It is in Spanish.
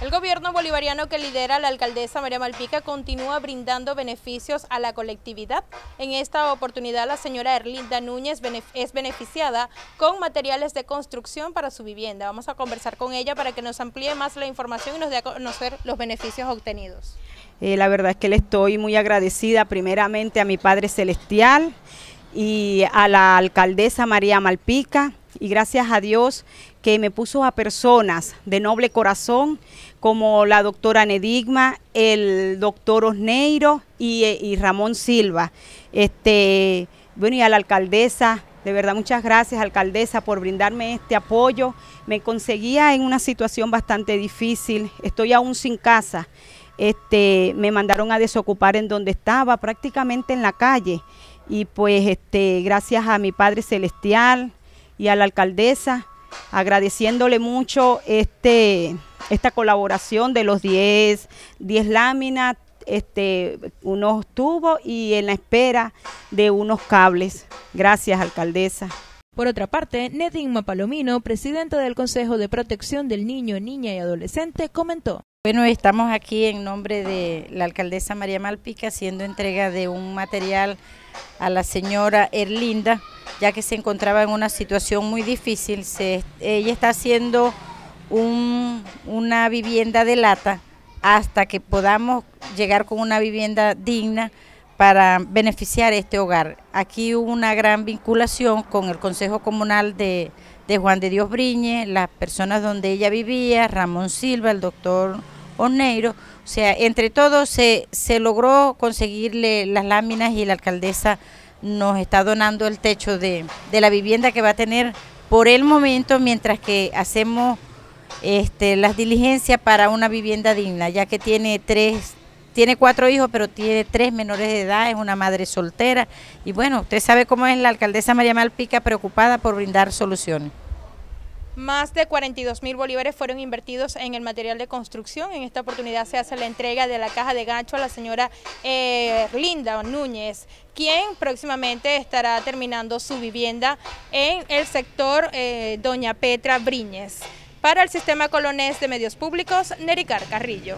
El gobierno bolivariano que lidera la alcaldesa María Malpica continúa brindando beneficios a la colectividad. En esta oportunidad la señora Erlinda Núñez es beneficiada con materiales de construcción para su vivienda. Vamos a conversar con ella para que nos amplíe más la información y nos dé a conocer los beneficios obtenidos. Eh, la verdad es que le estoy muy agradecida primeramente a mi Padre Celestial y a la alcaldesa María Malpica y gracias a Dios que me puso a personas de noble corazón como la doctora Nedigma, el doctor Osneiro y, Ramón Silva. Este, bueno, y a la alcaldesa, de verdad muchas gracias alcaldesa por brindarme este apoyo. Me conseguía en una situación bastante difícil, estoy aún sin casa. Este, me mandaron a desocupar en donde estaba, prácticamente en la calle. Y pues este, gracias a mi Padre Celestial y a la alcaldesa, agradeciéndole mucho este, esta colaboración de los 10, 10 láminas, este, unos tubos y en la espera de unos cables. Gracias, alcaldesa. Por otra parte, Nedigma Palomino, presidenta del Consejo de Protección del Niño, Niña y Adolescente, comentó. Bueno, estamos aquí en nombre de la alcaldesa María Malpica haciendo entrega de un material a la señora Erlinda, ya que se encontraba en una situación muy difícil. ella está haciendo una vivienda de lata hasta que podamos llegar con una vivienda digna para beneficiar este hogar. Aquí hubo una gran vinculación con el Consejo Comunal de, Juan de Dios Briñe, las personas donde ella vivía, Ramón Silva, el doctor Oneiro, o sea, entre todos se, se logró conseguirle las láminas y la alcaldesa nos está donando el techo de, de la vivienda que va a tener por el momento mientras que hacemos este, las diligencias para una vivienda digna, ya que tiene tres, tiene cuatro hijos, pero tiene tres menores de edad, es una madre soltera. Y bueno, usted sabe cómo es la alcaldesa María Malpica preocupada por brindar soluciones. Más de 42 mil bolívares fueron invertidos en el material de construcción. En esta oportunidad se hace la entrega de la caja de gancho a la señora eh, Linda Núñez, quien próximamente estará terminando su vivienda en el sector eh, Doña Petra Briñez. Para el Sistema Colonés de Medios Públicos, Nericar Carrillo.